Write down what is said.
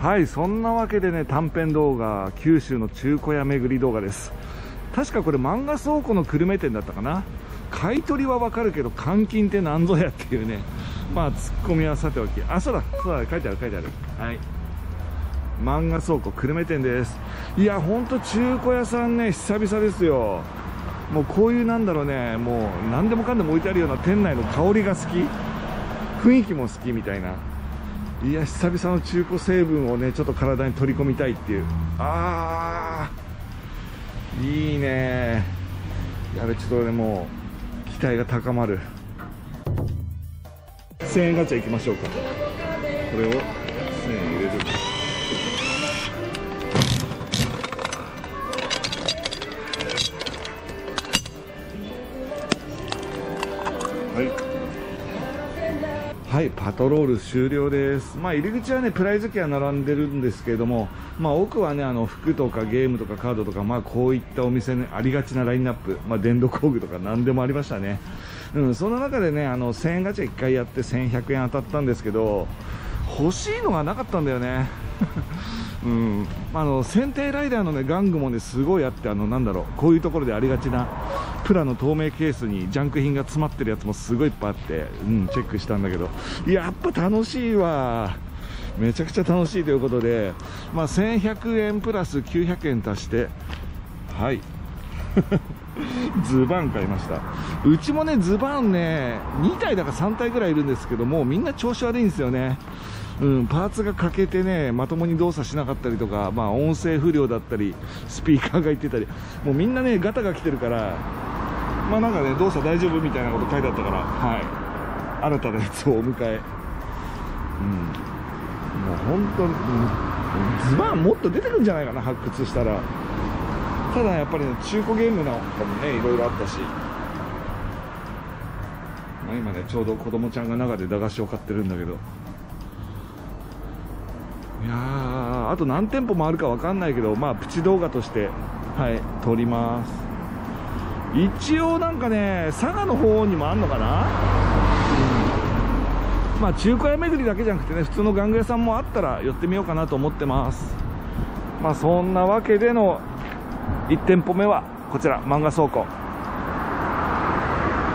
はいそんなわけでね短編動画九州の中古屋巡り動画です。確かこれ漫画倉庫の久留米店だったかな。買い取りはわかるけど換金って何ぞやっていうね。まあツッコミはさておき。あそうだそうだ書いてある書いてある。はい。漫画倉庫久留米店です。いやほんと中古屋さんね久々ですよ。もうこういうなんだろうねもう何でもかんでも置いてあるような店内の香りが好き。雰囲気も好きみたいな。いや久々の中古成分をねちょっと体に取り込みたいっていう。ああいいね。やべちょっとねもう期待が高まる。1000円ガチャいきましょうか。これを1000円入れる。はいパトロール終了です。まあ入り口はねプライズ機は並んでるんですけれどもまあ奥はねあの服とかゲームとかカードとかまあこういったお店にありがちなラインナップまあ電動工具とか何でもありましたね。うんその中でねあの1000円ガチャ1回やって1100円当たったんですけど欲しいのがなかったんだよね。うん。あの選定ライダーのね玩具もねすごいあってあのなんだろうこういうところでありがちなプラの透明ケースにジャンク品が詰まってるやつもすごいいっぱいあって、うん、チェックしたんだけど。やっぱ楽しいわ。めちゃくちゃ楽しいということで、まあ、1100円プラス900円足してはい。ズバン買いました。うちもねズバンね2体だか3体ぐらいいるんですけどもみんな調子悪いんですよね。うん、パーツが欠けてねまともに動作しなかったりとか、まあ、音声不良だったりスピーカーが言ってたりもうみんなねガタが来てるからまあなんかね動作大丈夫みたいなこと書いてあったからはい。新たなやつをお迎え。うん。もう本当に、うん、ズバンもっと出てくるんじゃないかな発掘したら。ただやっぱりね中古ゲームなんかもねいろいろあったし、今ねちょうど子供ちゃんが中で駄菓子を買ってるんだけど。いやあと何店舗もあるか分かんないけど、まあ、プチ動画として、はい、撮ります。一応なんかね、佐賀の方にもあんのかな、うん、まあ、中古屋巡りだけじゃなくてね、普通の玩具屋さんもあったら寄ってみようかなと思ってます。まあ、そんなわけでの1店舗目は、こちら、漫画倉庫。